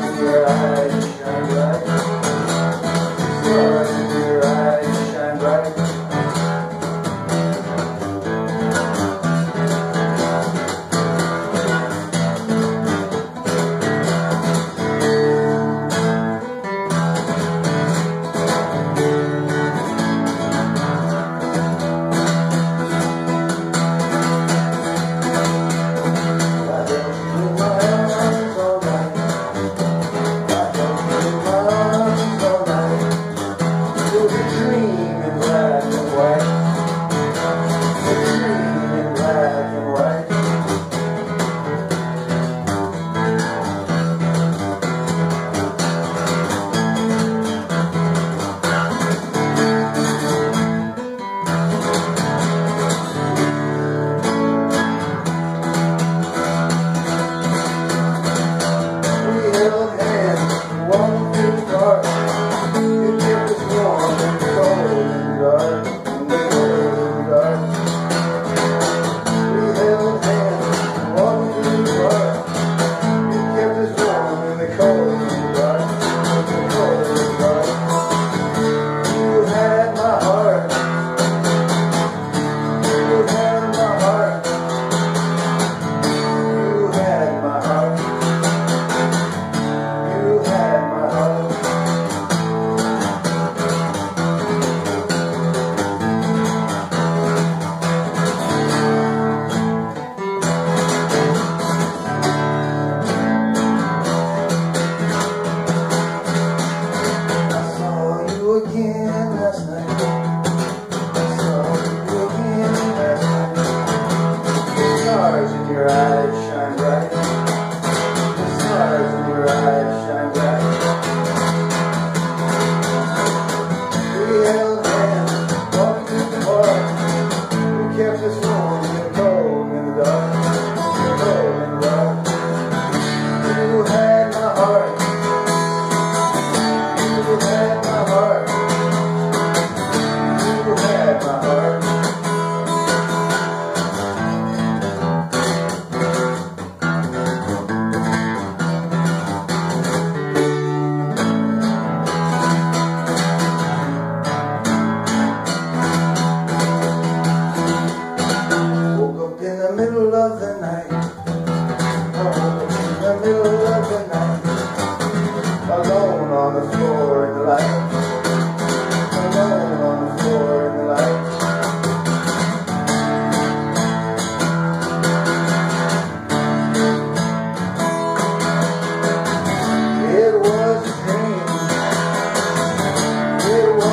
your.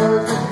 work.